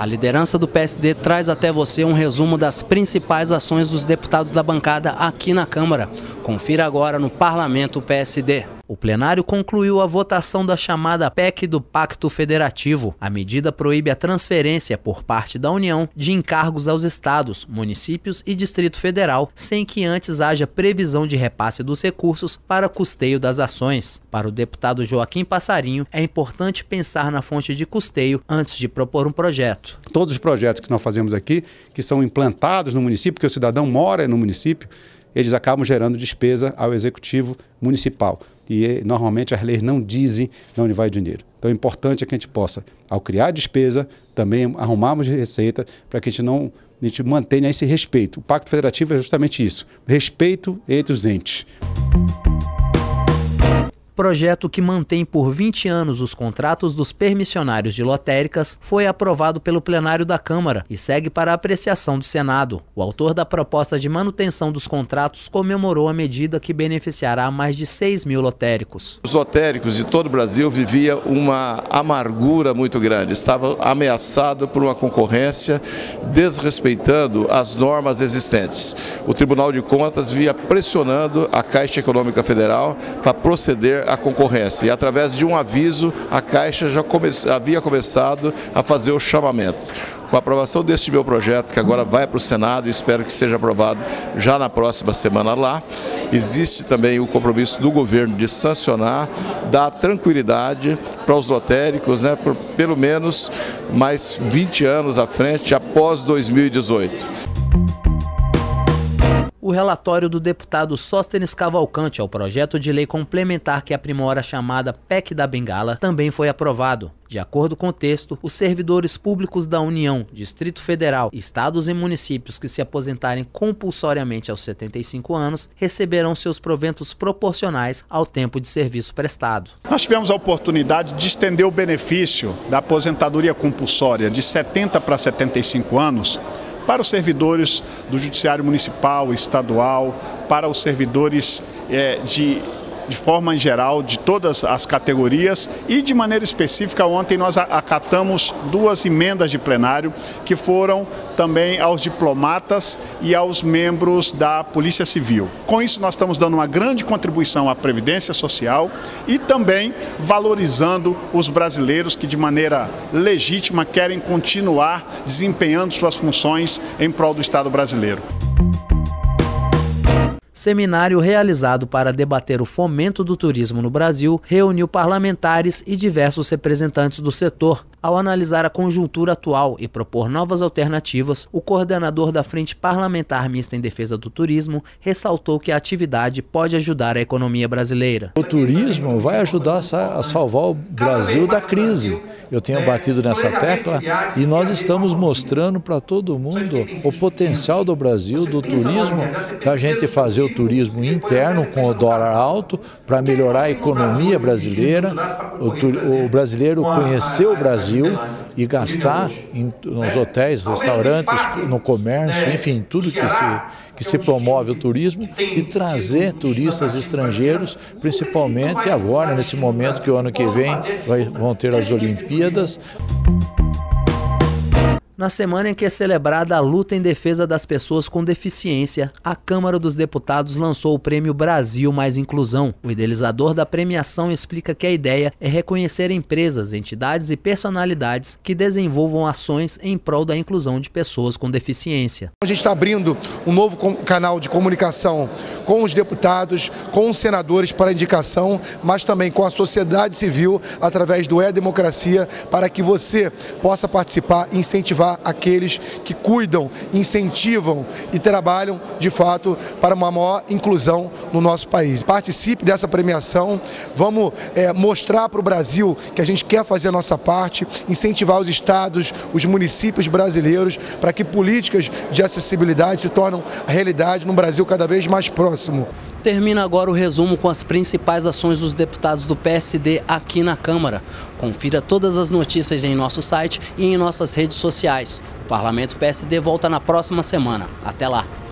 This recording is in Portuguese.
A liderança do PSD traz até você um resumo das principais ações dos deputados da bancada aqui na Câmara. Confira agora no Parlamento PSD. O plenário concluiu a votação da chamada PEC do Pacto Federativo. A medida proíbe a transferência por parte da União de encargos aos estados, municípios e Distrito Federal, sem que antes haja previsão de repasse dos recursos para custeio das ações. Para o deputado Joaquim Passarinho, é importante pensar na fonte de custeio antes de propor um projeto. Todos os projetos que nós fazemos aqui, que são implantados no município, porque o cidadão mora no município, eles acabam gerando despesa ao executivo municipal e normalmente as leis não dizem de onde vai o dinheiro. Então é importante que a gente possa, ao criar despesa, também arrumarmos receita para que a gente não a gente mantenha esse respeito. O Pacto Federativo é justamente isso: respeito entre os entes projeto que mantém por 20 anos os contratos dos permissionários de lotéricas foi aprovado pelo plenário da Câmara e segue para apreciação do Senado. O autor da proposta de manutenção dos contratos comemorou a medida que beneficiará mais de 6 mil lotéricos. Os lotéricos de todo o Brasil viviam uma amargura muito grande, estava ameaçado por uma concorrência desrespeitando as normas existentes. O Tribunal de Contas via pressionando a Caixa Econômica Federal para proceder a concorrência. E através de um aviso, a Caixa já come havia começado a fazer o chamamento. Com a aprovação deste meu projeto, que agora vai para o Senado e espero que seja aprovado já na próxima semana lá, existe também o compromisso do governo de sancionar, dar tranquilidade para os lotéricos, né, por pelo menos mais 20 anos à frente, após 2018 o relatório do deputado Sóstenes Cavalcante ao projeto de lei complementar que aprimora a chamada PEC da Bengala também foi aprovado. De acordo com o texto, os servidores públicos da União, Distrito Federal, estados e municípios que se aposentarem compulsoriamente aos 75 anos receberão seus proventos proporcionais ao tempo de serviço prestado. Nós tivemos a oportunidade de estender o benefício da aposentadoria compulsória de 70 para 75 anos para os servidores do Judiciário Municipal, Estadual, para os servidores é, de de forma geral, de todas as categorias e de maneira específica, ontem nós acatamos duas emendas de plenário que foram também aos diplomatas e aos membros da Polícia Civil. Com isso, nós estamos dando uma grande contribuição à Previdência Social e também valorizando os brasileiros que, de maneira legítima, querem continuar desempenhando suas funções em prol do Estado brasileiro. Seminário realizado para debater o fomento do turismo no Brasil reuniu parlamentares e diversos representantes do setor, ao analisar a conjuntura atual e propor novas alternativas, o coordenador da Frente Parlamentar Mista em Defesa do Turismo ressaltou que a atividade pode ajudar a economia brasileira. O turismo vai ajudar a salvar o Brasil da crise. Eu tenho batido nessa tecla e nós estamos mostrando para todo mundo o potencial do Brasil, do turismo, da gente fazer o turismo interno com o dólar alto para melhorar a economia brasileira, o, o brasileiro conhecer o Brasil Brasil e gastar em, nos hotéis, restaurantes, no comércio, enfim, tudo que se, que se promove o turismo e trazer turistas estrangeiros, principalmente agora, nesse momento que o ano que vem vai, vão ter as Olimpíadas. Na semana em que é celebrada a luta em defesa das pessoas com deficiência, a Câmara dos Deputados lançou o Prêmio Brasil Mais Inclusão. O idealizador da premiação explica que a ideia é reconhecer empresas, entidades e personalidades que desenvolvam ações em prol da inclusão de pessoas com deficiência. A gente está abrindo um novo canal de comunicação com os deputados, com os senadores para indicação, mas também com a sociedade civil através do E-Democracia para que você possa participar e incentivar aqueles que cuidam, incentivam e trabalham de fato para uma maior inclusão no nosso país. Participe dessa premiação, vamos é, mostrar para o Brasil que a gente quer fazer a nossa parte, incentivar os estados, os municípios brasileiros para que políticas de acessibilidade se tornem realidade no Brasil cada vez mais próximo. Termina agora o resumo com as principais ações dos deputados do PSD aqui na Câmara. Confira todas as notícias em nosso site e em nossas redes sociais. O Parlamento PSD volta na próxima semana. Até lá!